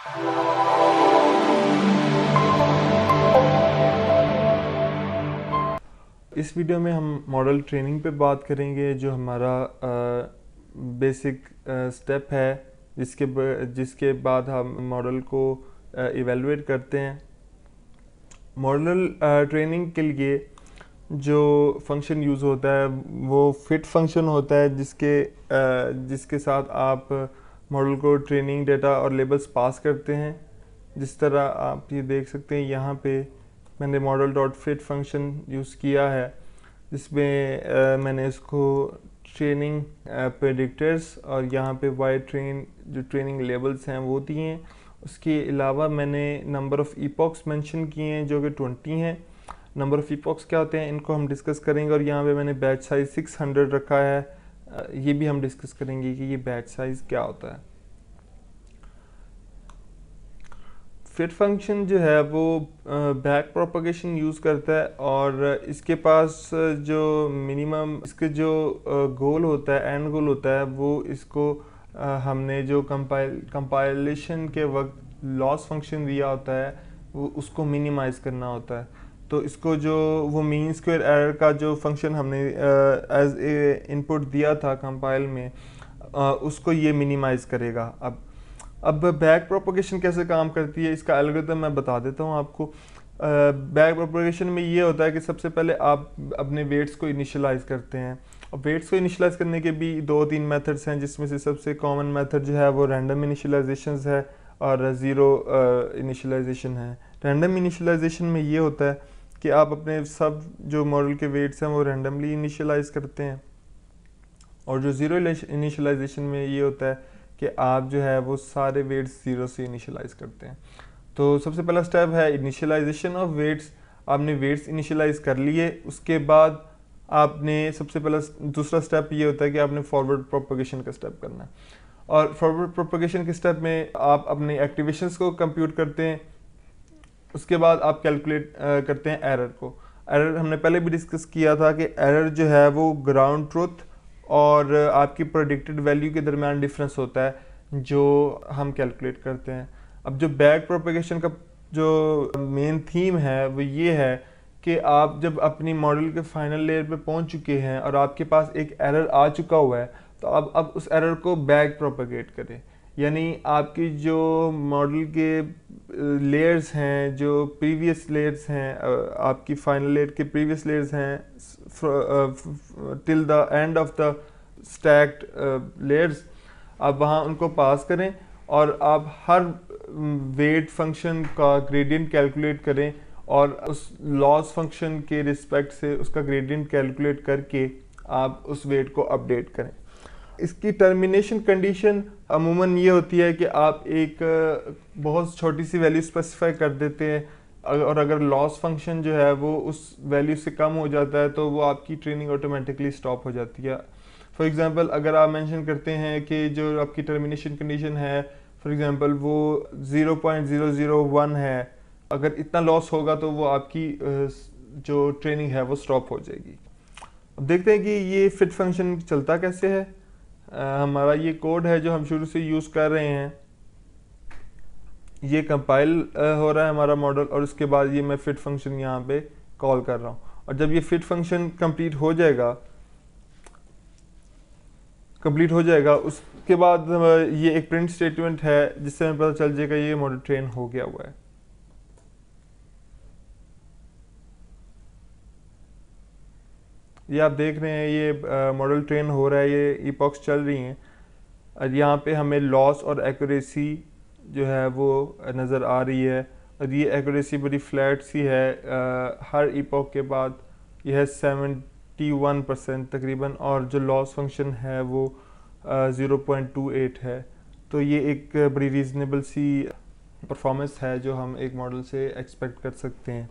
इस वीडियो में हम मॉडल ट्रेनिंग पे बात करेंगे जो हमारा बेसिक स्टेप है जिसके जिसके बाद हम मॉडल को इवेलुएट करते हैं। मॉडल ट्रेनिंग के लिए जो फ़ंक्शन यूज़ होता है वो फिट फ़ंक्शन होता है जिसके आ, जिसके साथ आप मॉडल को ट्रेनिंग डेटा और लेबल्स पास करते हैं। जिस तरह आप ये देख सकते हैं, यहाँ पे मैंने model dot fit function use किया है, जिसमें मैंने इसको ट्रेनिंग प्रेडिक्टर्स और यहाँ पे वाई ट्रेन जो ट्रेनिंग लेबल्स हैं, वो दिए हैं। उसके अलावा मैंने नंबर ऑफ़ ईपॉक्स मेंशन किए हैं, जो कि ट्वेंटी हैं। नंबर ऑफ़ ईपॉक्स क्या होते हैं, इनको हम डिस्कस करेंगे और यहाँ पे मैंने बैच साइज़ सिक्स हंड्रेड रखा है। ये भी हम डिस्कस करेंगे कि ये बैच साइज़ क्या होता है। फिट फ़ंक्शन जो है वो बैक प्रोपगेशन यूज़ करता है और इसके पास जो मिनिमम इसके जो गोल होता है एंड गोल होता है, वो इसको हमने जो कंपाइल कंपाइलेशन के वक्त लॉस फ़ंक्शन दिया होता है, वो उसको मिनिमाइज़ करना होता है। तो इसको जो वो मीन स्क्वायर एरर का जो फ़ंक्शन हमने एज ए इनपुट दिया था कंपाइल में आ, उसको ये मिनिमाइज़ करेगा। अब अब बैक प्रोपोगेशन कैसे काम करती है इसका एल्गोरिथम मैं बता देता हूँ आपको। बैक प्रोपोगेशन में ये होता है कि सबसे पहले आप अपने वेट्स को इनिशलाइज करते हैं। और वेट्स को इनिशलाइज करने के भी दो तीन मेथड्स हैं जिसमें से सबसे कॉमन मेथड जो है वो रैंडम इनिशलाइजेशन है और ज़ीरो इनिशलाइजेशन है। रैंडम इनिशलाइजेशन में ये होता है कि आप अपने सब जो मॉडल के वेट्स हैं, वो रैंडमली इनिशलाइज करते हैं। और जो ज़ीरो इनिशलाइजेशन में ये होता है कि आप जो है, वो सारे वेट्स ज़ीरो से इनिशलाइज करते हैं। तो सबसे पहला स्टेप है इनिशलाइजेशन ऑफ़ वेट्स आपने वेट्स इनिशलाइज कर लिए, उसके बाद आपने सबसे पहला दूसरा स्टेप ये होता है कि आपने फॉरवर्ड प्रोपोगेशन का स्टेप करना है। और फॉरवर्ड प्रोपोगेशन के स्टेप में आप अपने एक्टिवेशंस को कंप्यूट करते हैं। उसके बाद आप कैलकुलेट करते हैं एरर को। एरर हमने पहले भी डिस्कस किया था कि एरर जो है वो ग्राउंड ट्रुथ और आपकी प्रोडिक्टेड वैल्यू के दरमियान डिफरेंस होता है, जो हम कैलकुलेट करते हैं। अब जो बैक प्रोपेगेशन का जो मेन थीम है, वो ये है कि आप जब अपनी मॉडल के फाइनल लेयर पे पहुँच चुके हैं और आपके पास एक एरर आ चुका हुआ है तो आप अब उस एरर को बैक प्रोपेगेट करें। यानी आपकी जो मॉडल के लेयर्स हैं, जो प्रीवियस लेयर्स हैं आपकी फाइनल लेयर के प्रीवियस लेयर्स हैं till the end of the stacked layers आप वहाँ उनको पास करें और आप हर वेट फ़ंक्शन का ग्रेडियंट कैलकुलेट करें और उस लॉस फ़ंक्शन के रिस्पेक्ट से उसका ग्रेडियंट कैलकुलेट करके आप उस वेट को अपडेट करें। इसकी टर्मिनेशन कंडीशन अमूमन ये होती है कि आप एक बहुत छोटी सी वैल्यू स्पेसिफाई कर देते हैं और अगर लॉस फ़ंक्शन जो है वो उस वैल्यू से कम हो जाता है तो वो आपकी ट्रेनिंग ऑटोमेटिकली स्टॉप हो जाती है। फॉर एग्जांपल अगर आप मेंशन करते हैं कि जो आपकी टर्मिनेशन कंडीशन है फॉर एग्जांपल वो 0.001 है, अगर इतना लॉस होगा तो वो आपकी जो ट्रेनिंग है वो स्टॉप हो जाएगी। अब देखते हैं कि ये फिट फ़ंक्शन चलता कैसे है। हमारा ये कोड है जो हम शुरू से यूज़ कर रहे हैं। ये कंपाइल हो रहा है हमारा मॉडल और उसके बाद ये मैं फिट फ़ंक्शन यहाँ पे कॉल कर रहा हूँ। और जब ये फिट फ़ंक्शन कंप्लीट हो जाएगा कंप्लीट हो जाएगा, उसके बाद ये एक प्रिंट स्टेटमेंट है, जिससे हमें पता चल जाएगा ये मॉडल ट्रेन हो गया हुआ है। ये आप देख रहे हैं ये मॉडल ट्रेन हो रहा है ये ईपॉक्स चल रही हैं। और यहाँ पे हमें लॉस और एक्यूरेसी जो है वो नज़र आ रही है। और ये एक्यूरेसी बड़ी फ्लैट सी है आ, हर ईपॉक के बाद यह है सेवेंटी वन परसेंट तकरीबन और जो लॉस फ़ंक्शन है वो ज़ीरो पॉइंट टू एट है। तो ये एक बड़ी रीज़नेबल सी परफॉर्मेंस है जो हम एक मॉडल से एक्सपेक्ट कर सकते हैं।